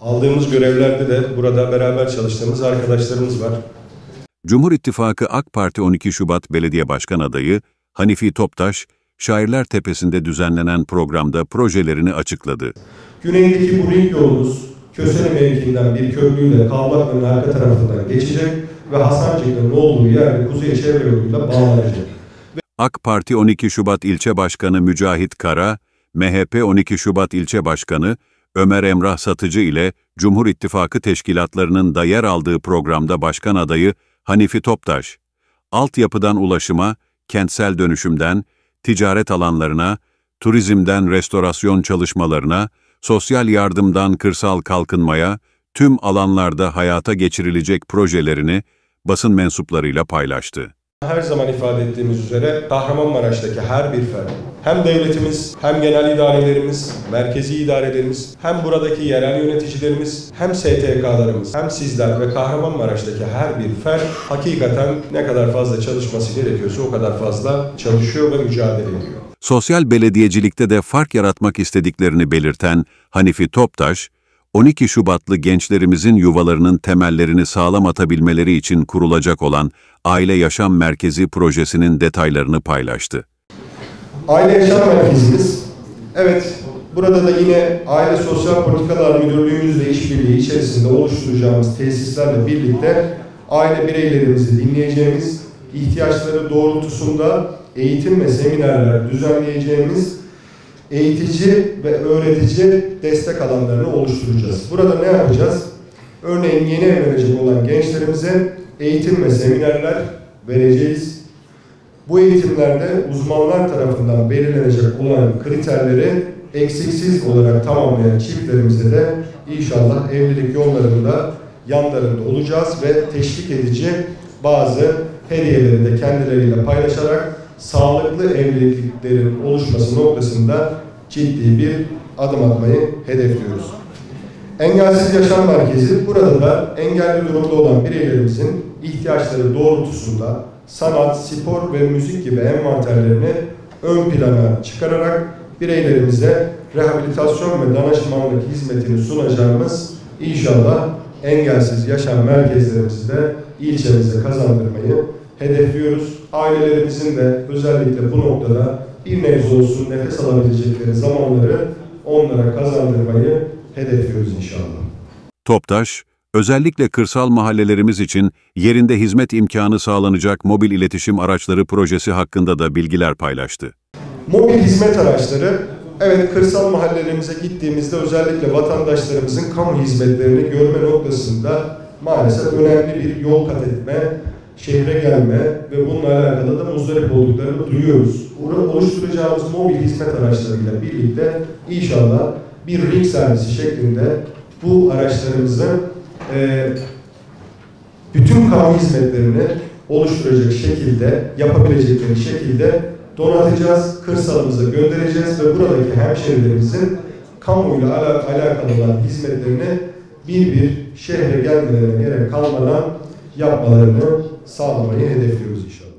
Aldığımız görevlerde de burada beraber çalıştığımız arkadaşlarımız var. Cumhur İttifakı AK Parti 12 Şubat Belediye Başkan Adayı Hanifi Toptaş, Şairler Tepesi'nde düzenlenen programda projelerini açıkladı. Güneydeki bu ring yolumuz Kösene mevkiinden bir köprüyle Kavlaklı'nın arka tarafından geçecek ve Hasancık'ın olduğu yerde Kuzey Çevre yoluyla bağlanacak. AK Parti 12 Şubat İlçe Başkanı Mücahit Kara, MHP 12 Şubat İlçe Başkanı Ömer Emrah Satıcı ile Cumhur İttifakı teşkilatlarının da yer aldığı programda başkan adayı Hanifi Toptaş, altyapıdan ulaşıma, kentsel dönüşümden, ticaret alanlarına, turizmden restorasyon çalışmalarına, sosyal yardımdan kırsal kalkınmaya, tüm alanlarda hayata geçirilecek projelerini basın mensuplarıyla paylaştı. Her zaman ifade ettiğimiz üzere Kahramanmaraş'taki her bir fert, hem devletimiz, hem genel idarelerimiz, merkezi idarelerimiz, hem buradaki yerel yöneticilerimiz, hem STK'larımız, hem sizler ve Kahramanmaraş'taki her bir fert hakikaten ne kadar fazla çalışması gerekiyorsa o kadar fazla çalışıyor ve mücadele ediyor. Sosyal belediyecilikte de fark yaratmak istediklerini belirten Hanifi Toptaş, 12 Şubatlı gençlerimizin yuvalarının temellerini sağlam atabilmeleri için kurulacak olan Aile Yaşam Merkezi projesinin detaylarını paylaştı. Aile Yaşam Merkezimiz, evet burada da yine Aile Sosyal Politikalar Müdürlüğümüzle işbirliği içerisinde oluşturacağımız tesislerle birlikte aile bireylerimizi dinleyeceğimiz, ihtiyaçları doğrultusunda eğitim ve seminerler düzenleyeceğimiz eğitici ve öğretici destek alanlarını oluşturacağız. Burada ne yapacağız? Örneğin yeni evlenecek olan gençlerimize eğitim ve seminerler vereceğiz. Bu eğitimlerde uzmanlar tarafından belirlenecek olan kriterleri eksiksiz olarak tamamlayan çiftlerimize de inşallah evlilik yollarında yanlarında olacağız ve teşvik edici bazı hediyeleri de kendileriyle paylaşarak sağlıklı evliliklerin oluşması noktasında ciddi bir adım atmayı hedefliyoruz. Engelsiz Yaşam Merkezi burada da engelli durumda olan bireylerimizin ihtiyaçları doğrultusunda sanat, spor ve müzik gibi envanterlerini ön plana çıkararak bireylerimize rehabilitasyon ve danışmanlık hizmetini sunacağımız inşallah engelsiz yaşam merkezlerimizi de ilçemize kazandırmayı hedefliyoruz. Ailelerimizin de özellikle bu noktada bir nebze olsun nefes alabilecekleri zamanları onlara kazandırmayı hedefliyoruz inşallah. Toptaş, özellikle kırsal mahallelerimiz için yerinde hizmet imkanı sağlanacak mobil iletişim araçları projesi hakkında da bilgiler paylaştı. Mobil hizmet araçları, evet kırsal mahallelerimize gittiğimizde özellikle vatandaşlarımızın kamu hizmetlerini görme noktasında maalesef önemli bir yol kat etme, şehre gelme ve bununla alakalı da muzdarip olduklarını duyuyoruz. Oluşturacağımız mobil hizmet araçlarıyla birlikte inşallah bir ring servisi şeklinde bu araçlarımızı e, bütün kamu hizmetlerini oluşturacak şekilde, yapabilecekleri şekilde donatacağız, kırsalımıza göndereceğiz ve buradaki hemşehrilerimizin kamuyla ala alakalı olan hizmetlerini bir bir şehre gelmelerine gerek kalmadan yapmalarını sağlamayı hedefliyoruz inşallah.